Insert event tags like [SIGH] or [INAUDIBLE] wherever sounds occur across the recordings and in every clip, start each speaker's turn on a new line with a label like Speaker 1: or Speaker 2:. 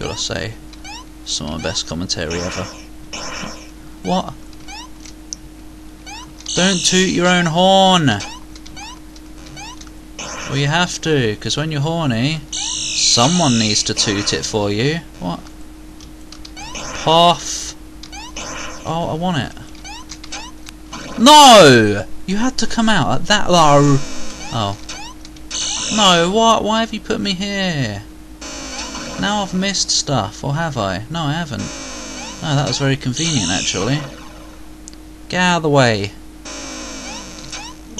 Speaker 1: Gotta say, some of my best commentary ever. What? Don't toot your own horn! Well, you have to, because when you're horny, someone needs to toot it for you. What? Puff! Oh, I want it. No! You had to come out at that low. Oh. No, what? Why have you put me here? Now I've missed stuff, or have I? No, I haven't. No, that was very convenient, actually. Get out of the way.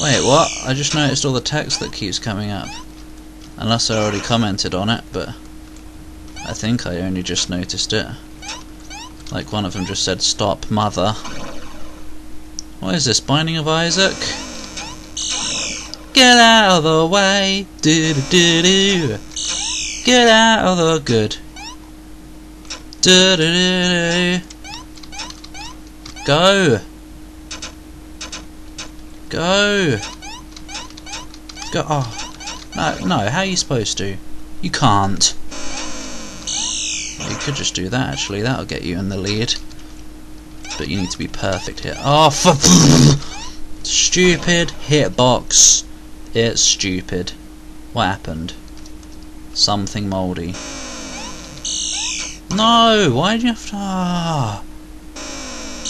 Speaker 1: Wait, what? I just noticed all the text that keeps coming up. Unless I already commented on it, but I think I only just noticed it. Like one of them just said, stop, mother. What is this, Binding of Isaac? Get out of the way, do do do do. Get out of the good. Do do do. Go. Go. Go. Oh. No, no, how are you supposed to? You can't. You could just do that actually, that'll get you in the lead. But you need to be perfect here. Oh, for [LAUGHS] stupid hitbox. It's stupid. What happened? Something mouldy. No! Why do you have to... Ah.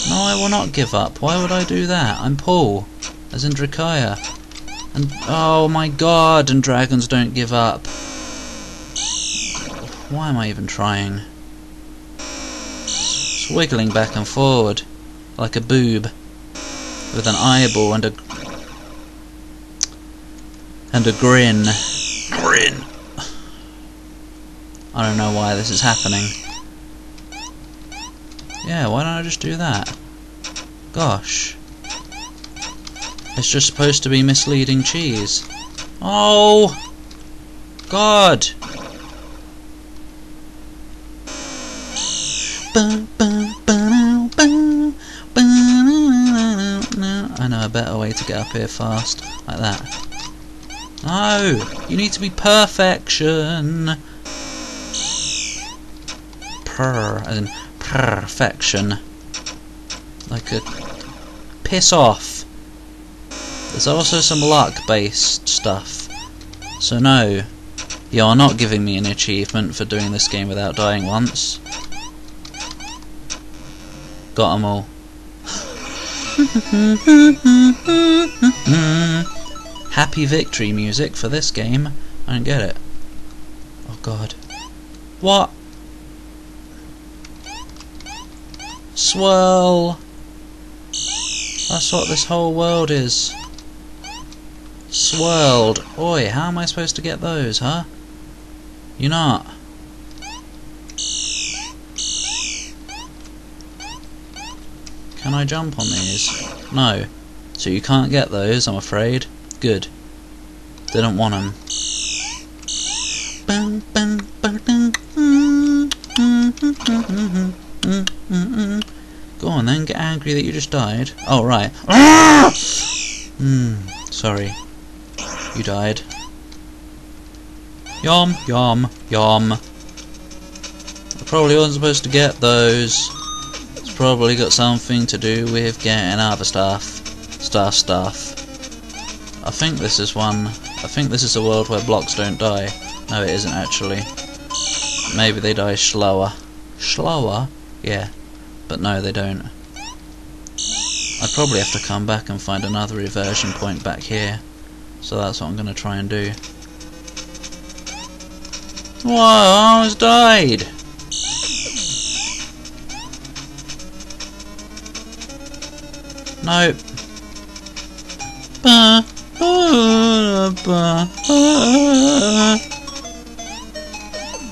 Speaker 1: No, I will not give up. Why would I do that? I'm Paul. As in Drakaya. And... Oh my god! And dragons don't give up. Why am I even trying? It's wiggling back and forward. Like a boob. With an eyeball and a and a grin. Grin. I don't know why this is happening. Yeah, why don't I just do that? Gosh. It's just supposed to be misleading cheese. Oh! God! I know a better way to get up here fast. Like that. No! You need to be perfection! Per, as in perfection. Like a... Piss off! There's also some luck-based stuff. So no, you're not giving me an achievement for doing this game without dying once. Got 'em all. [LAUGHS] happy victory music for this game. I don't get it. Oh god. What? Swirl! That's what this whole world is. Swirled. Oi, how am I supposed to get those, huh? You're not. Can I jump on these? No. So you can't get those, I'm afraid. Good. Don't want them. Angry that you just died. Oh, right. Hmm, sorry. You died. Yum, yum, yum. I probably wasn't supposed to get those. It's probably got something to do with getting other stuff. Stuff, stuff. I think this is one. I think this is a world where blocks don't die. No, it isn't actually. Maybe they die slower. Slower? Yeah. But no, they don't. I'd probably have to come back and find another eversion point back here. So that's what I'm going to try and do. Whoa, I almost died! Nope.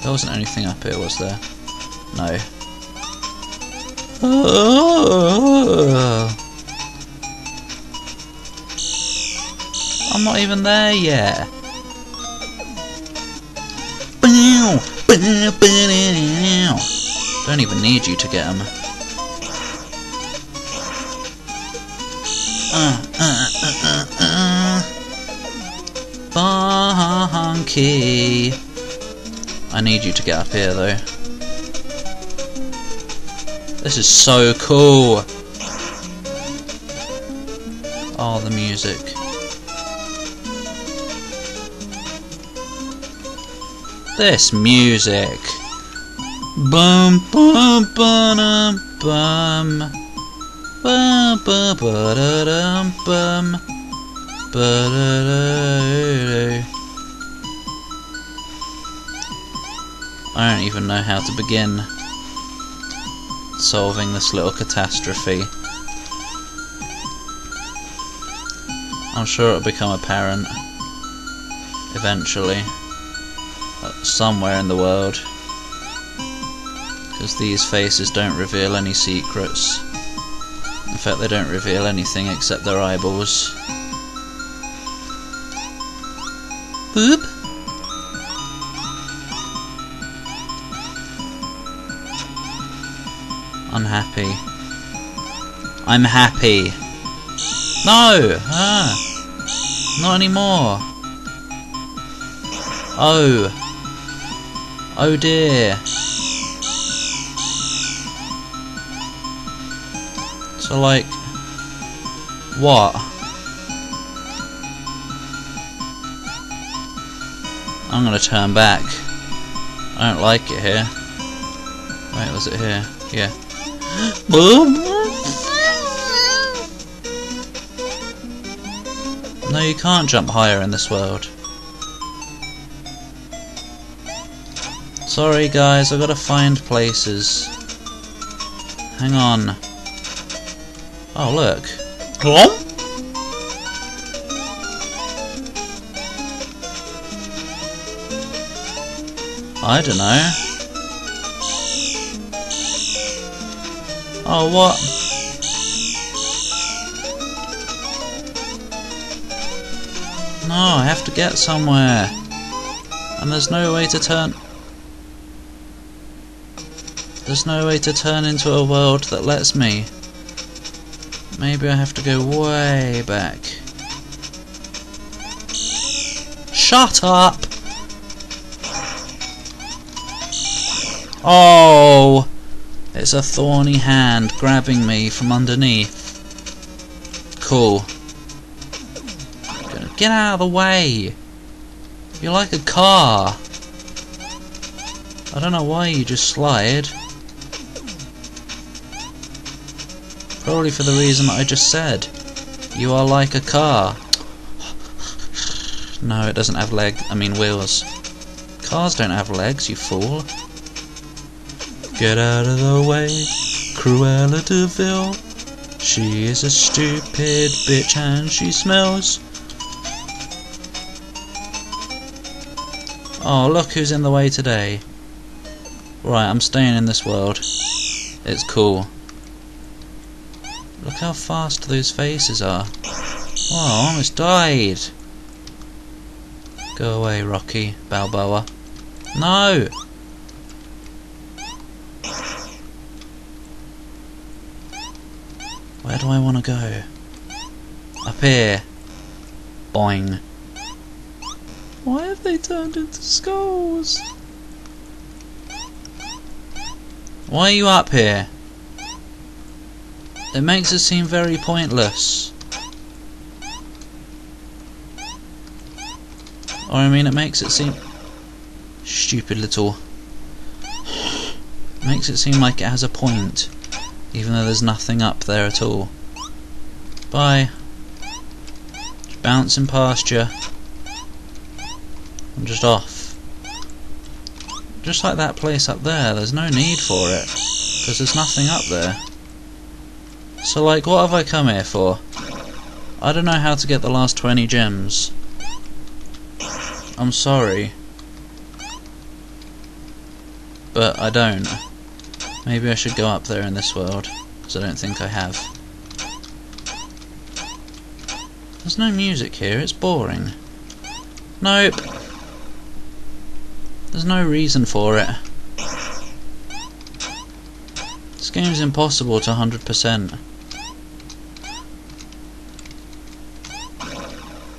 Speaker 1: There wasn't anything up here, was there? No. Even there yet. Don't even need you to get them. Uh, uh, uh, uh. I need you to get up here though. This is so cool. Oh, the music. This music. Bum bum bum bum. Bum bum ba bum. Ba-da-da-da. I don't even know how to begin solving this little catastrophe. I'm sure it'll become apparent eventually somewhere in the world because these faces don't reveal any secrets. In fact, they don't reveal anything except their eyeballs. Boop. Unhappy. I'm happy. No! Ah! Not anymore. Oh. Oh dear. So like, what? I'm gonna turn back. I don't like it here. Wait, was it here? Yeah. [GASPS] Boom No, you can't jump higher in this world. Sorry guys, I've got to find places. Hang on. Oh look. I don't know. Oh, what? No, I have to get somewhere. And there's no way to turn... There's no way to turn into a world that lets me. Maybe I have to go way back. Shut up! Oh! It's a thorny hand grabbing me from underneath. Cool. Get out of the way! You're like a car! I don't know why you just slide. Probably for the reason I just said. You are like a car. No, it doesn't have legs. I mean wheels. Cars don't have legs, you fool. Get out of the way, Cruella de Vil. She is a stupid bitch and she smells. Oh, look who's in the way today. Right, I'm staying in this world. It's cool. Look how fast those faces are. Oh, I almost died. Go away, Rocky Balboa. No! Where do I want to go? Up here. Boing. Why have they turned into skulls? Why are you up here? It makes it seem very pointless. Or I mean it makes it seem stupid little makes it seem like it has a point even though there's nothing up there at all. Bye. Just bouncing past you. I'm just off. Just like that place up there, there's no need for it. Because there's nothing up there. So like, what have I come here for? I don't know how to get the last 20 gems. I'm sorry. But I don't. Maybe I should go up there in this world, because I don't think I have. There's no music here, it's boring. Nope. There's no reason for it. This game's impossible to 100%.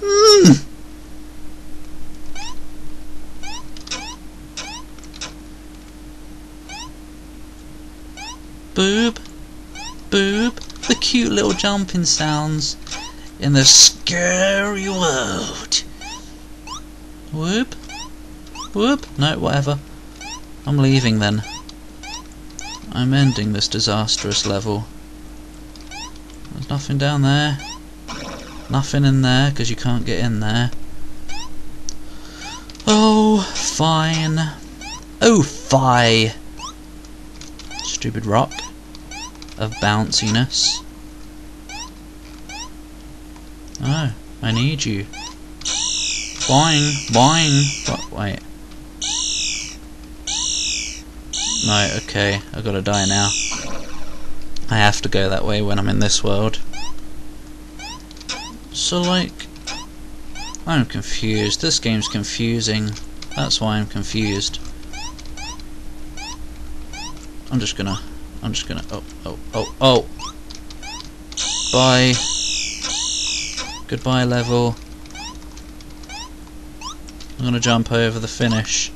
Speaker 1: Mm. Boob. Boob. The cute little jumping sounds in the scary world. Whoop. Whoop. No, whatever. I'm leaving then. I'm ending this disastrous level. There's nothing down there. Nothing in there, because you can't get in there. Oh, fine. Oh, fie. Stupid rock of bounciness. Oh, I need you. Boing, boing. What, wait. No, okay, I gotta die now. I have to go that way when I'm in this world. So, like, I'm confused. This game's confusing. That's why I'm confused. I'm just gonna, I'm just gonna, oh, oh, oh, oh. Bye. Goodbye level. I'm gonna jump over the finish.